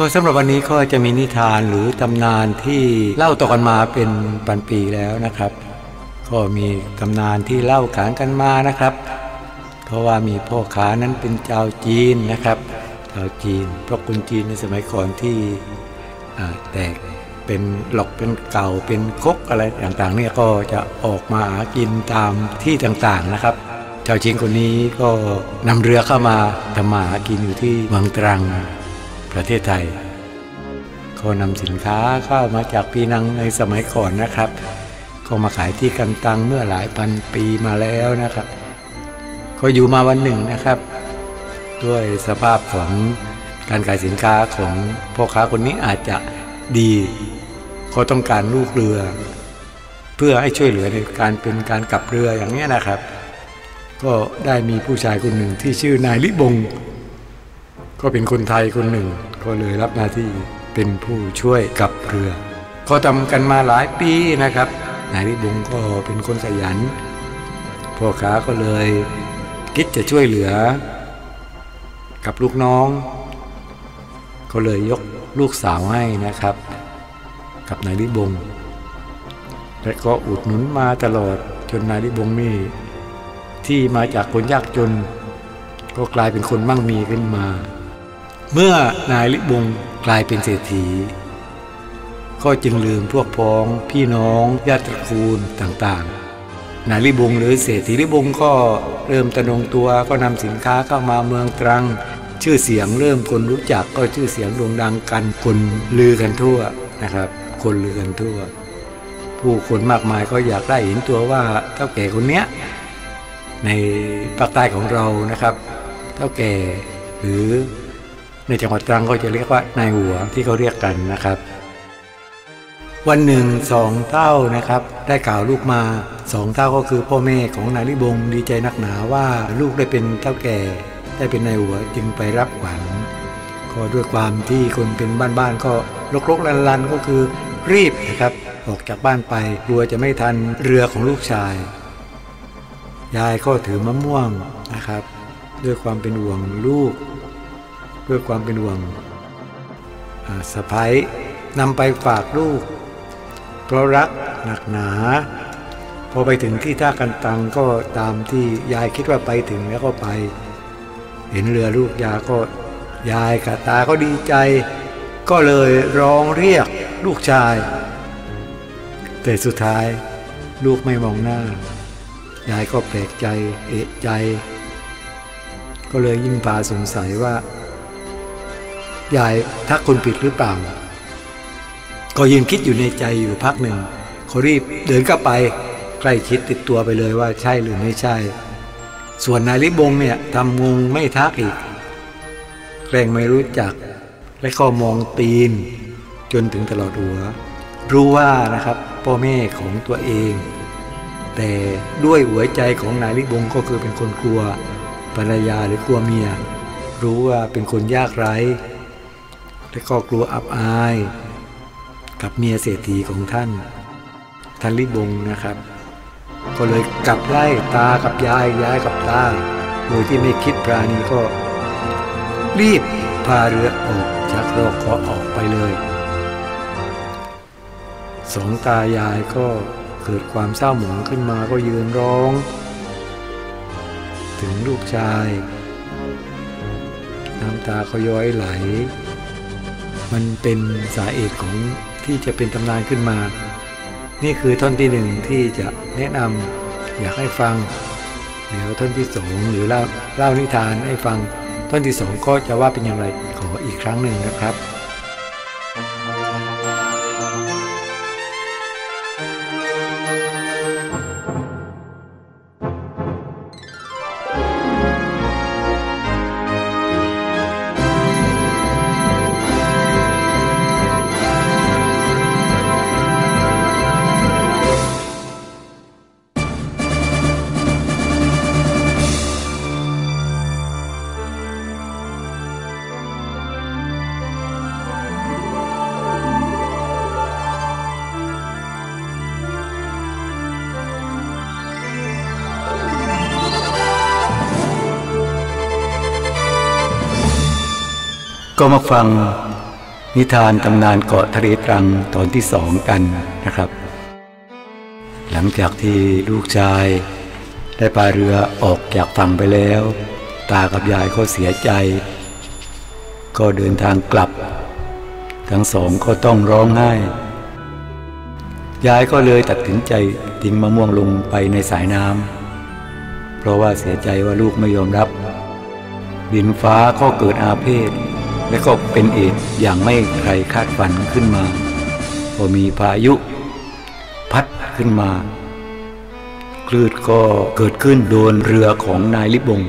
ก็สำหรับวันนี้ก็จะมีนิทานหรือตำนานที่เล่าต่อกันมาเป็นปันปีแล้วนะครับ ก็มีตำนานที่เล่าขานกันมานะครับ เพราะว่ามีพ่อค้านั้นเป็นชาวจีนนะครับชาวจีน เพราะคนจีนในสมัยก่อนที่แตกเป็นหลอกเป็นเก่าเป็นคกอะไรต่างๆเนี่ยก็จะออกมาหากินตามที่ต่างๆนะครับชาวจีนคนนี้ก็นำเรือเข้ามาทำมาหากินอยู่ที่เมืองตรัง ประเทศไทยก็นำสินค้าเข้ามาจากปีนังในสมัยก่อนนะครับ ก็มาขายที่กันตังเมื่อหลายพันปีมาแล้วนะครับ ก็อยู่มาวันหนึ่งนะครับ ด้วยสภาพของการขายสินค้าของพ่อค้าคนนี้อาจจะดีเขาต้องการลูกเรือ เพื่อให้ช่วยเหลือในการเป็นการกลับเรืออย่างนี้นะครับ ก็ได้มีผู้ชายคนหนึ่งที่ชื่อนายลิบง ก็เป็นคนไทยคนหนึ่ง ก็เลยรับหน้าที่เป็นผู้ช่วยกับเรือเขาทำกันมาหลายปีนะครับนายลิบงก็เป็นคนขยันพ่อค้าก็เลยคิดจะช่วยเหลือ กับลูกน้อง ก็เลยยกลูกสาวให้นะครับ กับนายลิบงและก็อุดหนุนมาตลอดจนนายลิบงนี่ที่มาจากคนยากจน ก็กลายเป็นคนมั่งมีขึ้นมา เมื่อนายลิบงกลายเป็นเศรษฐี ก็จึงลืมพวกพ้องพี่น้องญาติตระกูลต่างๆ นายลิบงหรือเศรษฐีลิบงก็เริ่มตะนงตัวก็นำสินค้าเข้ามาเมืองตรัง ชื่อเสียงเริ่มคนรู้จักก็ชื่อเสียงโด่งดังกันคนลือกันทั่วนะครับ คนลือกันทั่ว ผู้คนมากมายก็อยากได้เห็นตัวว่าเท่าแก่คนเนี้ยในภาคใต้ของเรานะครับ เท่าแก่หรือ ในจังหวัดตรังก็จะเรียกว่านายหัวที่เขาเรียกกันนะครับ วันหนึ่งสองเต้านะครับ ได้กล่าวลูกมาสองเต้าก็คือพ่อแม่ของนายลิบงดีใจนักหนาว่าลูกได้เป็นเท่าแก่ ได้เป็นนายหัวจึงไปรับขวัญก็ด้วยความที่คนเป็นบ้านๆก็ลกๆลันๆก็คือรีบนะครับออกจากบ้านไปกลัวจะไม่ทันเรือของลูกชาย ยายก็ถือมะม่วงนะครับ ด้วยความเป็นห่วงลูก ด้วยความเป็นห่วงสะพ้ายนำไปฝากลูก เพราะรักหนักหนา พอไปถึงที่ท่ากันตังก็ตามที่ยายคิดว่าไปถึงแล้วก็ไป เห็นเรือลูกยาก็ยายกับตาก็ดีใจ ก็เลยร้องเรียกลูกชาย แต่สุดท้ายลูกไม่มองหน้า ยายก็แปลกใจเอะใจ ก็เลยยิ่งพาสงสัยว่า ยายทักคนผิดหรือเปล่า ก็ยืนคิดอยู่ในใจอยู่พักหนึ่งเขารีบเดินเข้าไปใกล้ชิดติดตัวไปเลยว่าใช่หรือไม่ใช่ ส่วนนายลิบงเนี่ยทำงงไม่ทักอีกแกล้งไม่รู้จัก และก็มองตีน จนถึงตลอดหัว รู้ว่านะครับพ่อแม่ของตัวเอง แต่ด้วยหัวใจของนายลิบงก็คือเป็นคนกลัวภรรยาหรือกลัวเมีย รู้ว่าเป็นคนยากไร้ และก็กลัวอับอาย กับเมียเศรษฐีของท่านท่านลิบงนะครับ ก็เลยกลับไล่ตากับยายยายกับตาโดยที่ไม่คิดปราณีก็ รีบพาเรือออกจากรอกขอออกไปเลยสองตายายก็เกิดความเศร้าหมองขึ้นมาก็ยืนร้อง ถึงลูกชาย น้ำตาก็ย้อยไหล มันเป็นสาเหตุของที่จะเป็นตำนานขึ้นมา นี่คือท่อนที่หนึ่งที่จะแนะนำอยากให้ฟัง เดี๋ยวท่อนที่สองหรือเล่าเล่านิทานให้ฟัง ท่อนที่สองก็จะว่าเป็นอย่างไรขออีกครั้งหนึ่งนะครับ ก็มาฟังนิทานตำนานเกาะทะเลตรังตอนที่สองกันนะครับ หลังจากที่ลูกชาย ได้พาเรือออกจากฝั่งไปแล้ว ตากับยายก็เสียใจ ก็เดินทางกลับ ทั้งสองก็ต้องร้องไห้ ยายก็เลยตัดสินใจทิ้งมะม่วงลงไปในสายน้ำเพราะว่าเสียใจว่าลูกไม่ยอมรับดินฟ้าก็เกิดอาเพศ และก็เป็นเอดอย่างไม่ใครคาดฝันขึ้นมา พอมีพายุพัดขึ้นมาคลื่นก็เกิดขึ้นโดนเรือของนายลิบง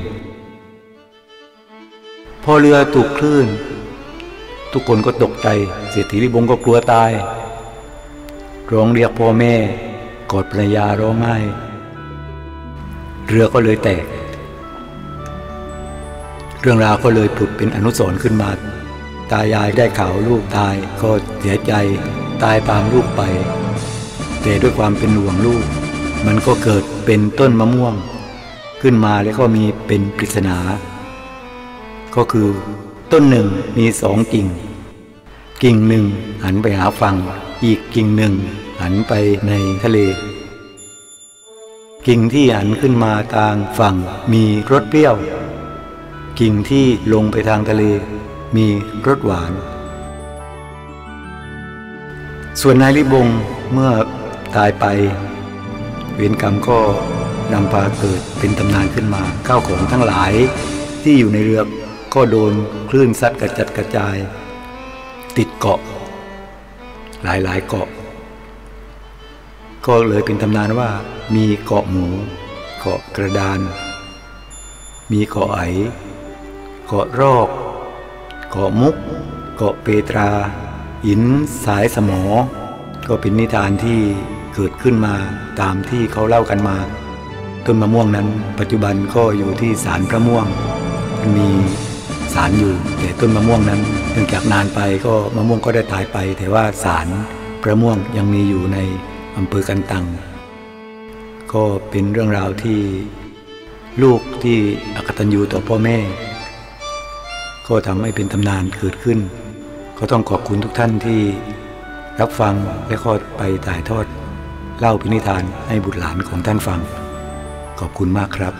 พอเรือถูกคลื่น ทุกคนก็ตกใจเศรษฐีลิบงก็กลัวตาย ร้องเรียกพ่อแม่กอดภรรยาร้องไห้ เรือก็เลยแตก เรื่องราวก็เลยผุดเป็นอนุสรณ์ขึ้นมา ตายายได้ข่าวลูกตายก็เสียใจตายตามลูกไป แต่ด้วยความเป็นห่วงลูก มันก็เกิดเป็นต้นมะม่วง ขึ้นมาแล้วก็มีเป็นปริศนา ก็คือต้นหนึ่งมีสองกิ่ง กิ่งหนึ่งหันไปหาฝั่งอีกกิ่งหนึ่งหันไปในทะเล กิ่งที่หันขึ้นมาทางฝั่งมีรสเปรี้ยว กิ่งที่ลงไปทางทะเล มีรสหวาน ส่วนนายลิบงเมื่อตายไป เวรกรรมก็นำพาเกิดเป็นตำนานขึ้นมาข้าวของทั้งหลายที่อยู่ในเรือก็โดนคลื่นซัดกระจัดกระจาย ติดเกาะ หลายหลายเกาะ ก็เลยเป็นตำนานว่ามีเกาะหมู เกาะกระดาน มีเกาะไอ เกาะรอกเกาะมุก เกาะเปตรา หินสายสมอ ก็เป็นนิทานที่เกิดขึ้นมาตามที่เขาเล่ากันมา ต้นมะม่วงนั้น ปัจจุบันก็อยู่ที่ศาลพระม่วง มีศาลอยู่แต่ต้นมะม่วงนั้นเนื่องจากนานไปก็มะม่วงก็ได้ตายไป แต่ว่าศาลพระม่วงยังมีอยู่ในอำเภอกันตัง ก็เป็นเรื่องราวที่ลูกที่อกตัญญูต่อพ่อแม่ ก็ทำให้เป็นตำนานเกิดขึ้น ก็ต้องขอบคุณทุกท่านที่รับฟังและก็ไปถ่ายทอด เล่าพินิธานให้บุตรหลานของท่านฟัง ขอบคุณมากครับ